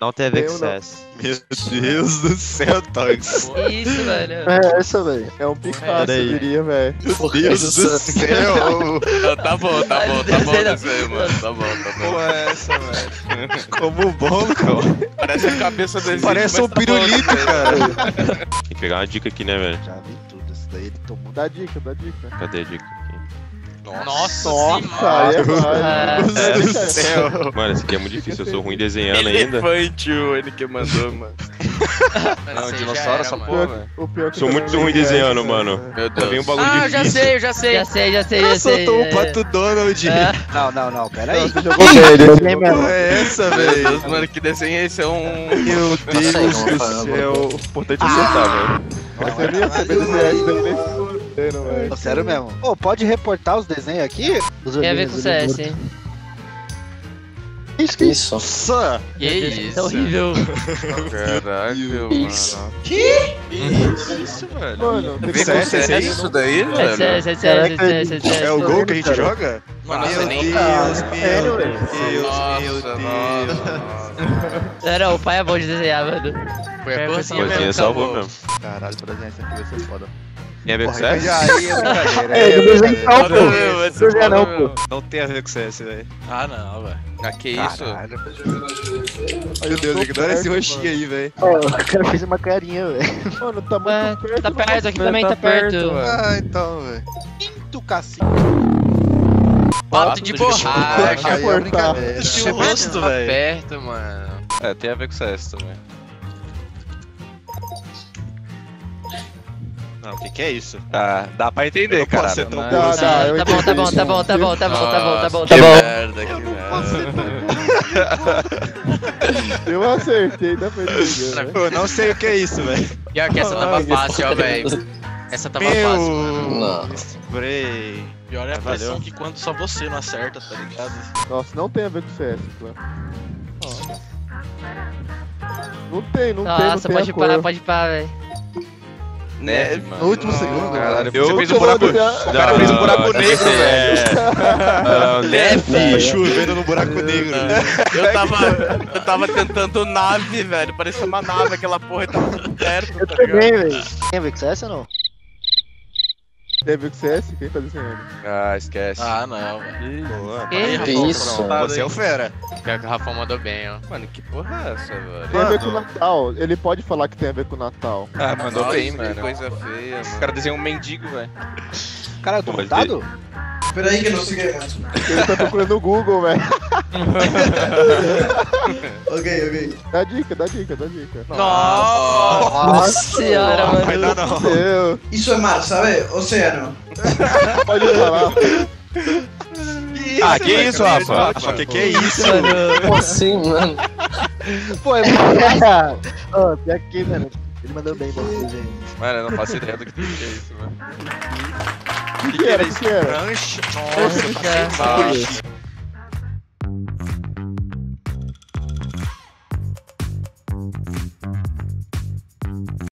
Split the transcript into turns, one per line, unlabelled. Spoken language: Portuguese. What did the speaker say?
Não teve access.
Meu Deus do céu.
Que isso, velho?
É essa, velho. É um Picasso,
Pera
eu diria, velho.
Meu Deus do céu.
Não, tá bom, tá bom, tá bom
Não.
isso aí, mano. Tá bom, tá bom.
Porra, é essa, velho? Como bom, cara.
Parece a cabeça Exílio,
Parece um
tá bom,
pirulito,
velho.
cara.
Tem que pegar uma dica aqui, né, velho?
Já vi tudo. Isso daí ele tomou. Dá dica, dá dica.
Cadê a dica?
Nossa,
Nossa, é.
Ah,
Meu Deus do céu.
Mano, esse aqui é muito difícil, eu sou ruim desenhando ainda.
Elefante, o ele que mandou, mano.
Não, dinossauro,
já
essa porra, velho.
O pior que
Sou
também
muito
é
ruim
bem
desenhando,
essa,
mano.
né?
Meu
vem um
Deus.
bagulho
Ah, já
difícil.
sei, já sei. Já sei, já sei, já
Ah,
sei.
soltou o
é.
pato Donald.
É.
Não, não, não, peraí.
Você.
Porra, é essa, velho?
Deus, mano, que desenho é esse? É um.
Meu Deus do céu.
O importante é acertar, velho.
Nossa, eu nem ia saber desenhar isso daí fudendo, velho.
Sério mesmo. Ô, pode reportar os desenhos aqui? Os
Tem a ver com
ali,
CS, hein?
Isso, que isso?
Nossa.
Que
Isso é horrível.
Caralho,
Isso.
mano.
Isso, velho.
Mano,
Vem
que
com
CS
CS isso daí,
É
velho?
sério, é sério, é sério, é sério.
É o gol que a gente joga?
Mano,
Meu
você nem.
Deus, meu
velho?
Deus,
Nossa,
meu Deus.
Não, o pai é bom de desenhar, mano.
Foi
É,
a
Coisinha
mesmo,
salvou
acabou.
mesmo.
Caralho, pra desenhar isso aqui vai ser foda.
Tem a ver com CS?
aí é brincadeira.
É,
é
do desenho tal, pô.
Não, não,
não, pô.
Não tem a ver com CS, velho.
Ah, não, velho. Ah, que isso?
Meu Deus, ignora esse roxinho aí, velho.
Ó, o cara fez uma carinha, velho.
Mano, tá muito
Ah,
perto.
tá
do
perto, aqui
né?
também tá perto.
Ah, então, velho.
Quinto cacete.
Pato de borracha.
É brincadeira.
Esse rosto, velho.
Perto, mano.
É, tem a ver com CS também.
Não, o que que é isso?
Tá, dá pra entender, cara.
assim.
Tá bom, tá bom, tá bom, tá bom, tá bom, tá bom, tá bom,
Nossa,
tá bom.
Que merda, que merda.
Eu acertei, dá pra entender. né?
Eu não sei o que é isso, velho.
Pior que essa tava fácil, ó, velho. Essa tava fácil, mano.
Meu. Spray.
Pior é a
Ah, valeu.
pressão que quando só você não acerta, tá ligado?
Nossa, não tem a ver com CS, claro. Não tem, não tem,
Nossa,
tem
pode
a
parar, pode parar, velho.
Neve, mano.
No último segundo,
Caralho,
Eu-
você fez um buraco. O cara fez um buraco
Não,
negro, velho.
é-
Neve.
Tá chovendo no buraco negro.
Eu tava, eu tava tentando nave, velho. Parecia uma nave, aquela porra e tava tudo perto,
Eu
tá
também, velho. Tem a ver com CS ou não?
Tem a ver com CS? Quem tá desenhando?
Ah, esquece.
Ah, não, velho.
Boa.
Que
Aí,
isso?
Pronto.
Você é o fera.
Pior que o Rafa mandou bem, ó. Mano, que porra é essa, velho?
Tem a ver com o
Mano.
Natal. Ele pode falar que tem a ver com o Natal.
Ah, mandou
Nossa,
bem,
que
mano.
coisa feia,
O
mano.
cara desenhou um mendigo, velho. Cara, eu tô
Pô, mas
mutado?
Aí que não sei o que é.
Ele tá procurando no Google, velho.
Ok, ok.
Dá dica, dá dica, dá dica.
Nossa senhora,
Vai
mano.
dar não.
Meu,
Isso é mar, sabe? Océano.
pode falar.
Ah, que isso, Rafa?
O que que é isso?
Mano,
Como assim, mano? Pô, é muito Ó, pior que, mano. Ele mandou bem, bom desenho.
Mano, eu não faço ideia do que que é isso, mano.
Que, que era? O que, que era?
Nossa,
Nossa,